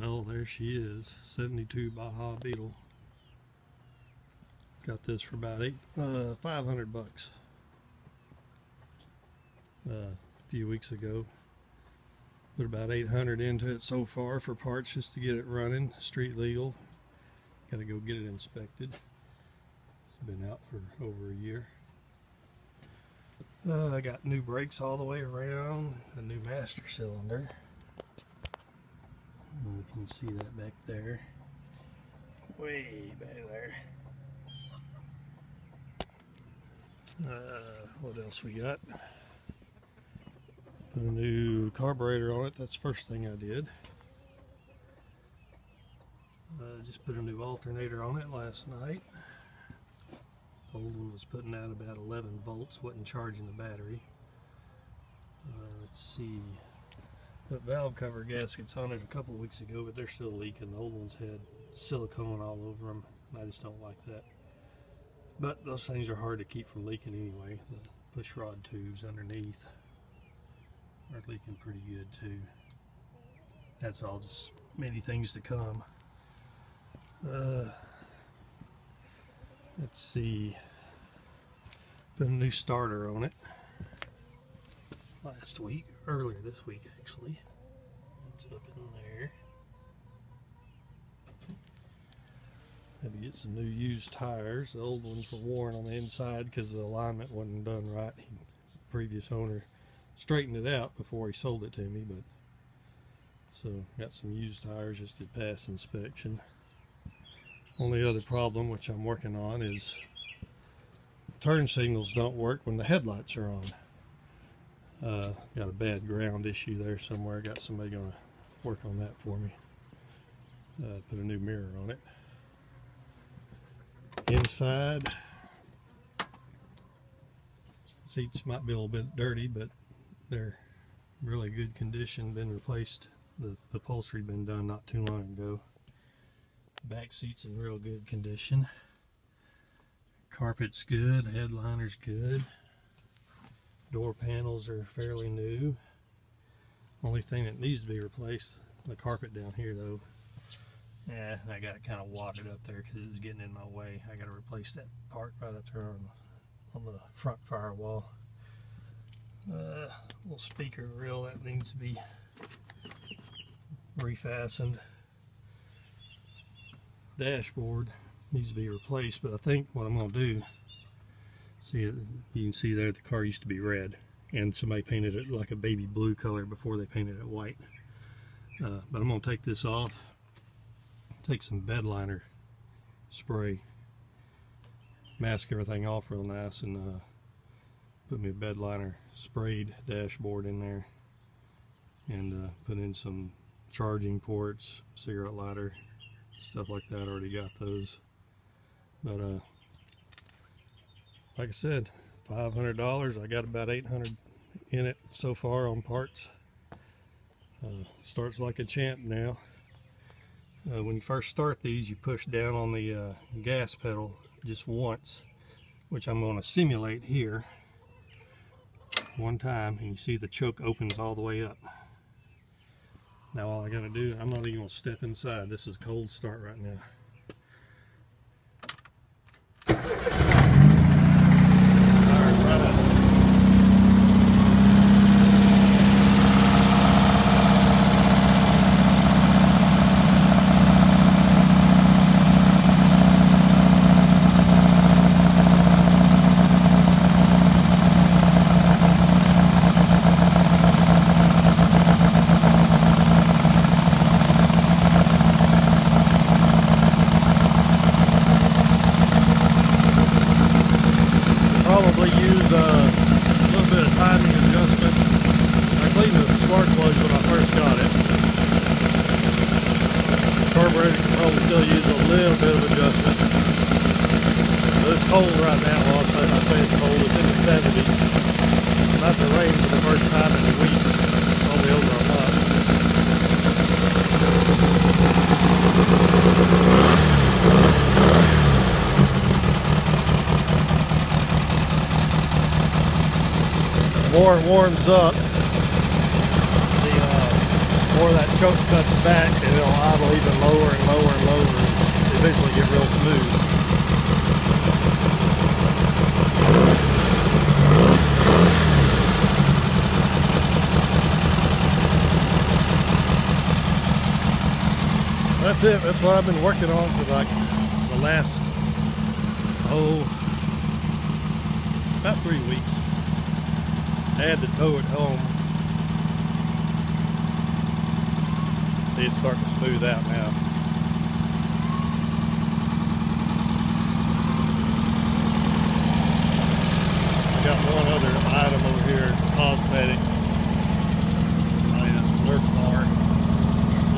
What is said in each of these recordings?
Well, there she is, 72 Baja Beetle. Got this for about eight, uh, 500 bucks. Uh, a few weeks ago. Put about 800 into it so far for parts just to get it running, street legal. Got to go get it inspected. It's been out for over a year. Uh, I got new brakes all the way around, a new master cylinder. You can see that back there. Way back there. Uh, what else we got? Put a new carburetor on it. That's first thing I did. Uh, just put a new alternator on it last night. Old one was putting out about 11 volts, wasn't charging the battery. Uh, let's see. Put valve cover gaskets on it a couple weeks ago, but they're still leaking. The old ones had silicone all over them. And I just don't like that. But those things are hard to keep from leaking anyway. The push rod tubes underneath are leaking pretty good too. That's all just many things to come. Uh, let's see. Put a new starter on it last week, earlier this week actually. It's up in there. Had to get some new used tires. The old ones were worn on the inside because the alignment wasn't done right. He, the previous owner straightened it out before he sold it to me, but so got some used tires just to pass inspection. Only other problem which I'm working on is turn signals don't work when the headlights are on. Uh, got a bad ground issue there somewhere. Got somebody gonna work on that for me. Uh, put a new mirror on it. Inside, seats might be a little bit dirty, but they're really good condition. Been replaced. The, the upholstery been done not too long ago. Back seats in real good condition. Carpet's good. Headliner's good. Door panels are fairly new. Only thing that needs to be replaced, the carpet down here though. Yeah, I got it kind of wadded up there because it was getting in my way. I got to replace that part right up there on the, on the front firewall. Uh, little speaker reel that needs to be refastened. Dashboard needs to be replaced, but I think what I'm going to do, see you can see there the car used to be red, and somebody painted it like a baby blue color before they painted it white. Uh, but I'm to take this off, take some bed liner spray, mask everything off real nice, and uh, put me a bed liner sprayed dashboard in there and uh, put in some charging ports, cigarette lighter, stuff like that. Already got those. But uh, like I said, $500. I got about 800 in it so far on parts. Uh, starts like a champ now. Uh, when you first start these, you push down on the uh, gas pedal just once, which I'm going to simulate here one time and you see the choke opens all the way up. Now all I gotta do, I'm not even gonna step inside. This is cold start right now. probably use uh, a little bit of timing adjustment. I cleaned the spark plugs when I first got it. Can probably still use a little bit of adjustment. But it's cold right now. Well, I say, I say it's cold. It's in the 70s. About to rain for the first time in a week. Probably over a month. more it warms up, the more that choke cuts back and it'll idle even lower and lower and lower and eventually get real smooth. That's it. That's what I've been working on for like the last, oh, about three weeks. I had to tow it home. it's starting to smooth out now. Got one other item over here, cosmetic. I bar.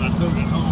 I took it home.